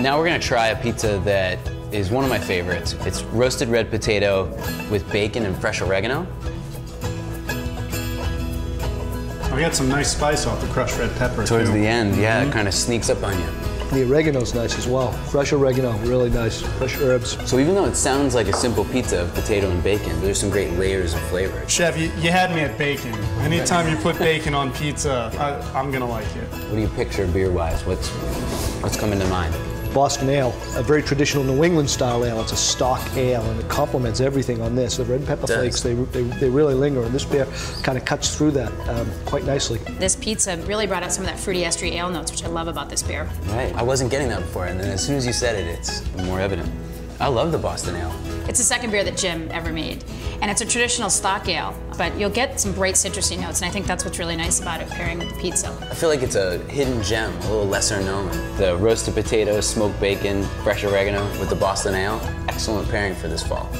Now we're gonna try a pizza that is one of my favorites. It's roasted red potato with bacon and fresh oregano. I got some nice spice off the crushed red pepper. Towards too. the end, yeah, it mm-hmm. kind of sneaks up on you. The oregano's nice as well. Fresh oregano, really nice. Fresh herbs. So even though it sounds like a simple pizza of potato and bacon, there's some great layers of flavor. Chef, you, you had me at bacon. Anytime you put bacon on pizza, I, I'm gonna like it. What do you picture beer-wise? What's what's coming to mind? Boston Ale, a very traditional New England style ale. It's a stock ale and it complements everything on this. The red pepper flakes, they, they, they really linger, and this beer kind of cuts through that um, quite nicely. This pizza really brought out some of that fruity estery ale notes, which I love about this beer. Right. I wasn't getting that before, and then as soon as you said it, it's more evident. I love the Boston Ale. It's the second beer that Jim ever made. And it's a traditional stock ale, but you'll get some bright citrusy notes, and I think that's what's really nice about it pairing with the pizza. I feel like it's a hidden gem, a little lesser known. The roasted potatoes, smoked bacon, fresh oregano with the Boston Ale, excellent pairing for this fall.